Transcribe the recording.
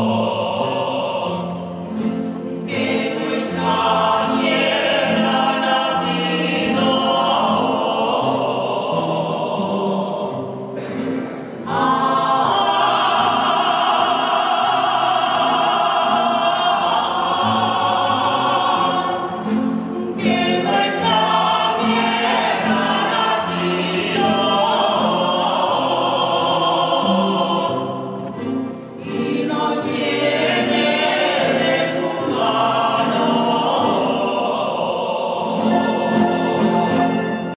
Oh.